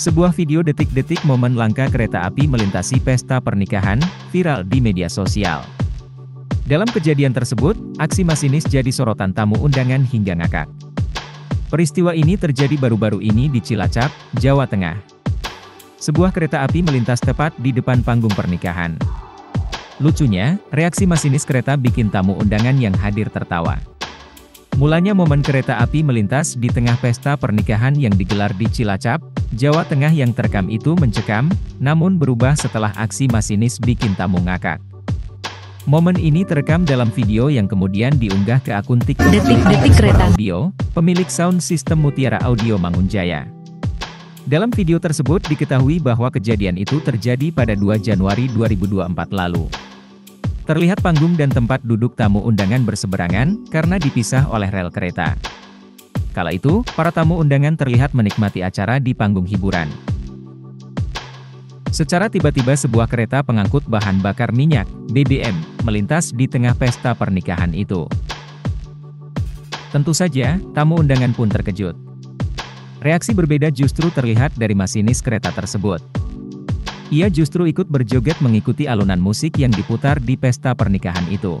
Sebuah video detik-detik momen langka kereta api melintasi pesta pernikahan, viral di media sosial. Dalam kejadian tersebut, aksi masinis jadi sorotan tamu undangan hingga ngakak. Peristiwa ini terjadi baru-baru ini di Cilacap, Jawa Tengah. Sebuah kereta api melintas tepat di depan panggung pernikahan. Lucunya, reaksi masinis kereta bikin tamu undangan yang hadir tertawa. Mulanya momen kereta api melintas di tengah pesta pernikahan yang digelar di Cilacap, Jawa Tengah yang terekam itu mencekam, namun berubah setelah aksi masinis bikin tamu ngakak. Momen ini terekam dalam video yang kemudian diunggah ke akun TikTok Detik-detik kereta. Audio, pemilik sound system Mutiara Audio Mangunjaya. Dalam video tersebut diketahui bahwa kejadian itu terjadi pada 2 Januari 2024 lalu. Terlihat panggung dan tempat duduk tamu undangan berseberangan, karena dipisah oleh rel kereta. Kala itu, para tamu undangan terlihat menikmati acara di panggung hiburan. Secara tiba-tiba sebuah kereta pengangkut bahan bakar minyak, BBM, melintas di tengah pesta pernikahan itu. Tentu saja, tamu undangan pun terkejut. Reaksi berbeda justru terlihat dari masinis kereta tersebut. Ia justru ikut berjoget mengikuti alunan musik yang diputar di pesta pernikahan itu.